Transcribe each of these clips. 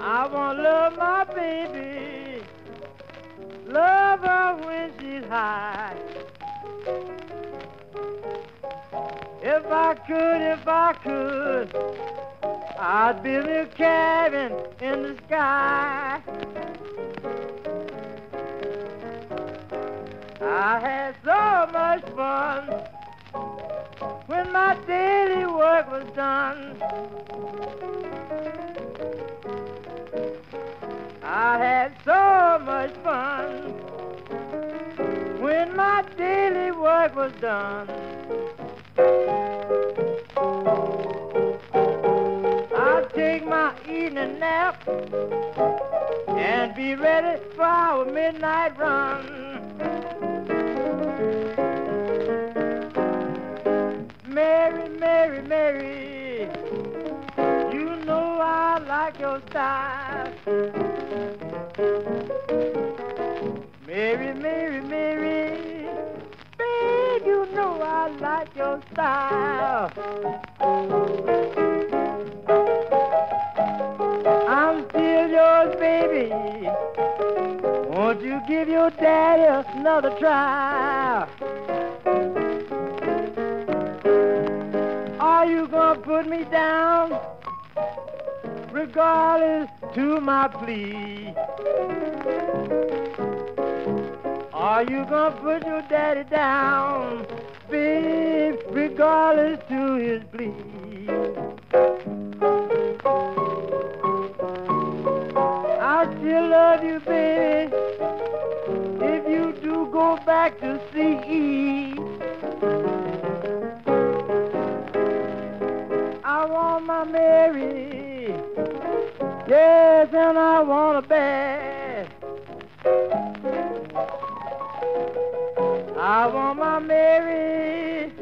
I want to love my baby, love her when she's high. If I could, if I could, I'd build a cabin in the sky. I had so much fun when my daily work was done. I had so much fun when my daily work was done. I'll take my evening nap and be ready for our midnight run. Mary, you know I like your style. Mary, Mary, Mary, babe, you know I like your style. I'm still yours, baby. Won't you give your daddy another try? Put me down? Regardless to my plea. Are you gonna put your daddy down, babe, regardless to his plea? I still love you, baby. If you do go back to sea, want my Mary. Yes, and I want a bed. I want my Mary.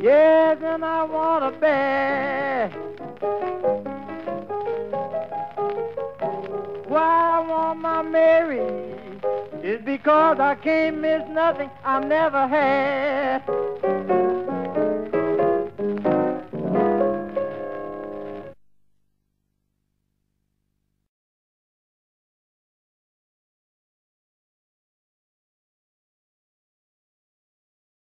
Yes, and I want a bed. Why I want my Mary is because I can't miss nothing I never had.